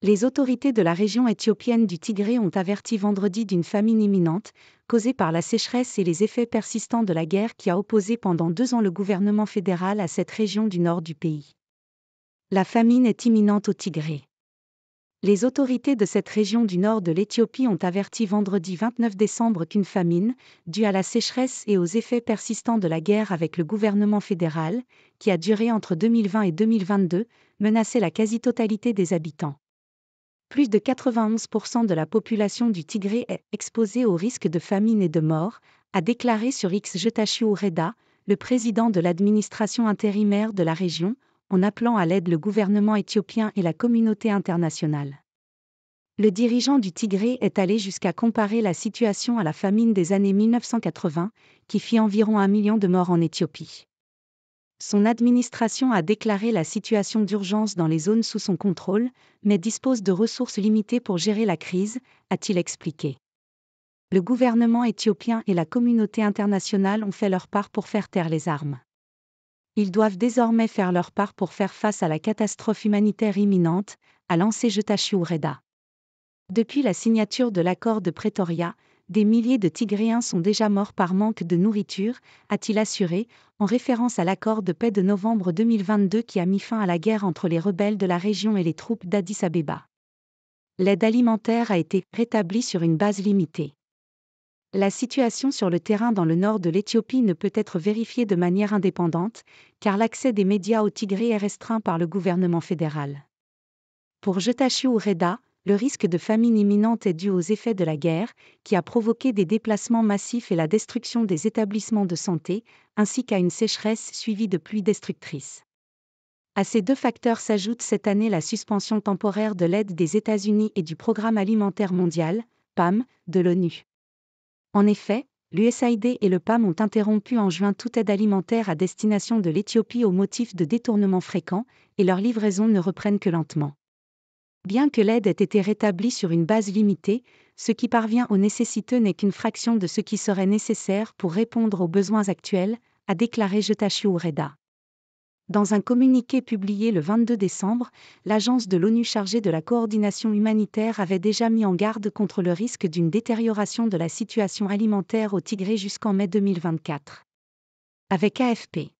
Les autorités de la région éthiopienne du Tigré ont averti vendredi d'une famine imminente, causée par la sécheresse et les effets persistants de la guerre qui a opposé pendant deux ans le gouvernement fédéral à cette région du nord du pays. La famine est imminente au Tigré. Les autorités de cette région du nord de l'Éthiopie ont averti vendredi 29 décembre qu'une famine, due à la sécheresse et aux effets persistants de la guerre avec le gouvernement fédéral, qui a duré entre 2020 et 2022, menaçait la quasi-totalité des habitants plus de 91% de la population du Tigré est exposée au risque de famine et de mort, a déclaré sur X Getachew Reda, le président de l'administration intérimaire de la région, en appelant à l'aide le gouvernement éthiopien et la communauté internationale. Le dirigeant du Tigré est allé jusqu'à comparer la situation à la famine des années 1980, qui fit environ un million de morts en Éthiopie. Son administration a déclaré la situation d'urgence dans les zones sous son contrôle, mais dispose de ressources limitées pour gérer la crise, a-t-il expliqué. Le gouvernement éthiopien et la communauté internationale ont fait leur part pour faire taire les armes. Ils doivent désormais faire leur part pour faire face à la catastrophe humanitaire imminente, a lancé Getachew Reda. Depuis la signature de l'accord de Pretoria, des milliers de Tigréens sont déjà morts par manque de nourriture, a-t-il assuré, en référence à l'accord de paix de novembre 2022 qui a mis fin à la guerre entre les rebelles de la région et les troupes d'Addis Abeba. L'aide alimentaire a été rétablie sur une base limitée. La situation sur le terrain dans le nord de l'Éthiopie ne peut être vérifiée de manière indépendante, car l'accès des médias au Tigré est restreint par le gouvernement fédéral. Pour Getachew Reda, le risque de famine imminente est dû aux effets de la guerre, qui a provoqué des déplacements massifs et la destruction des établissements de santé, ainsi qu'à une sécheresse suivie de pluies destructrices. À ces deux facteurs s'ajoute cette année la suspension temporaire de l'aide des États-Unis et du Programme alimentaire mondial, PAM, de l'ONU. En effet, l'USAID et le PAM ont interrompu en juin toute aide alimentaire à destination de l'Éthiopie au motif de détournements fréquents, et leurs livraisons ne reprennent que lentement. Bien que l'aide ait été rétablie sur une base limitée, ce qui parvient aux nécessiteux n'est qu'une fraction de ce qui serait nécessaire pour répondre aux besoins actuels, a déclaré Getachew Reda. Dans un communiqué publié le 22 décembre, l'agence de l'ONU chargée de la coordination humanitaire avait déjà mis en garde contre le risque d'une détérioration de la situation alimentaire au Tigré jusqu'en mai 2024. Avec AFP.